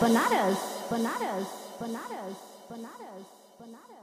bananas, bananas, bananas, bananas, bananas.